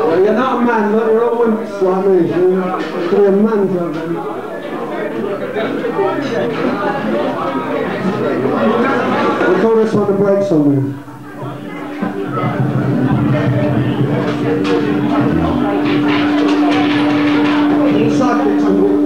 Well, you're not a man, but you're all me. You're a man. We call this one the break song. Suck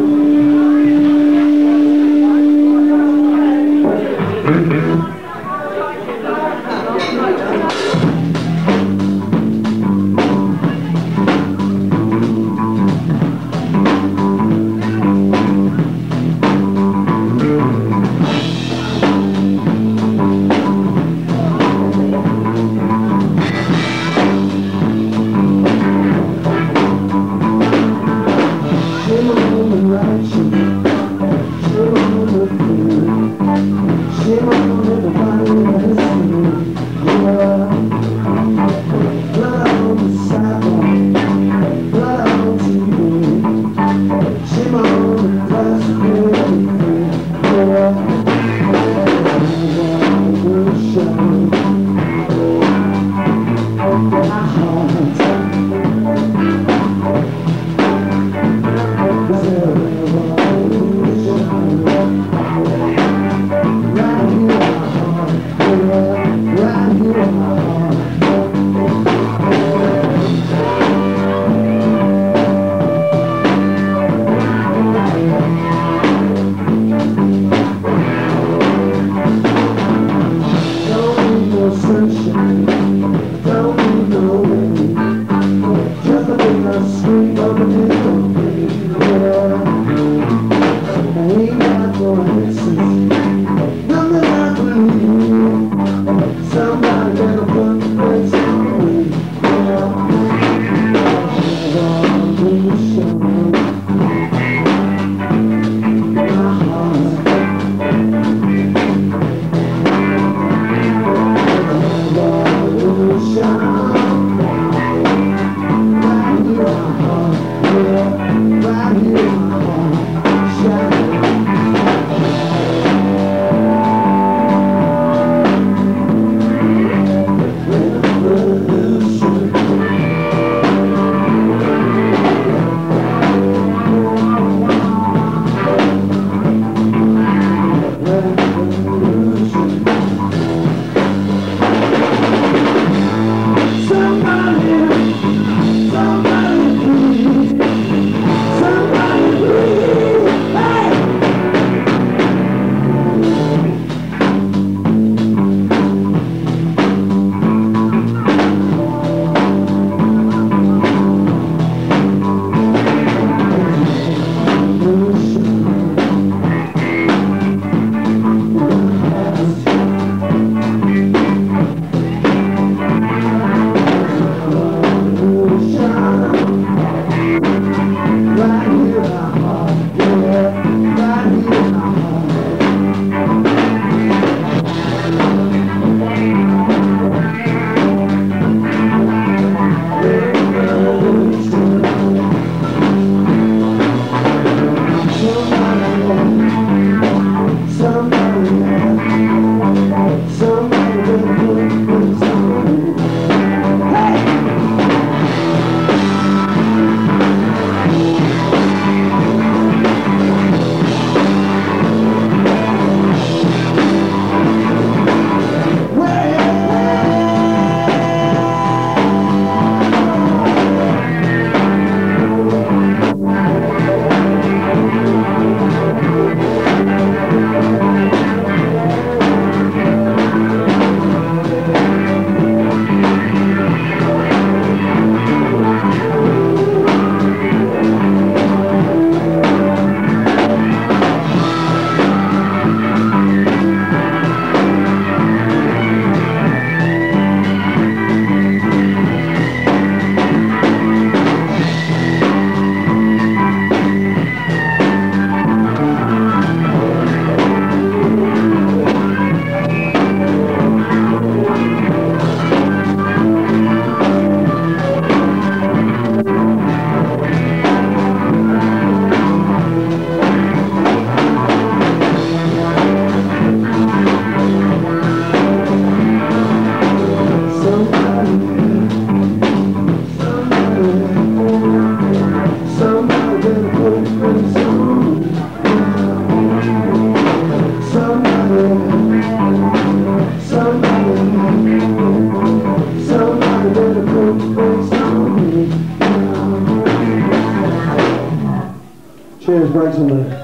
it, gentlemen.